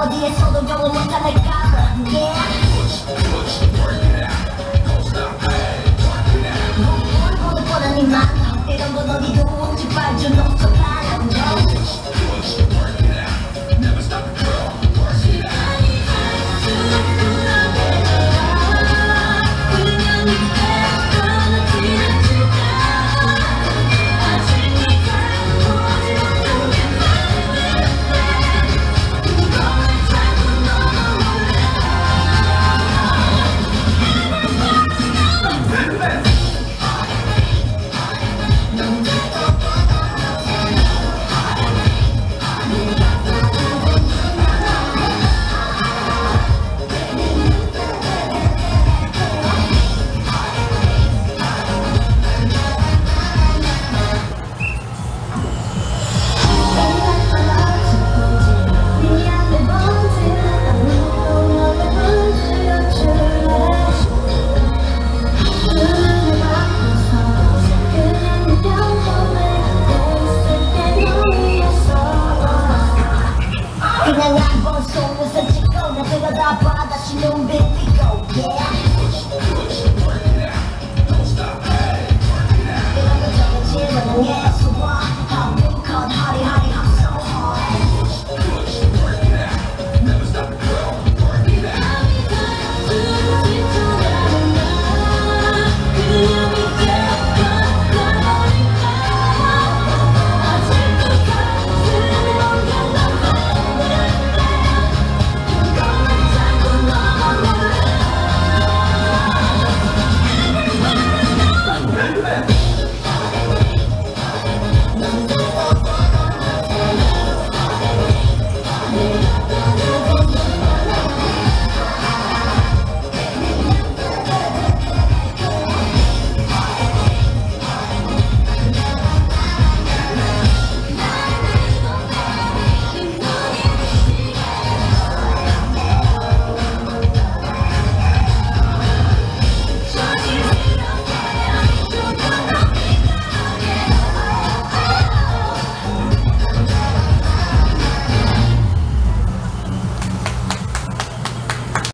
어디에서도 영원히 가득 가득 yeah. When I was so, was a da the se não brought us, yeah.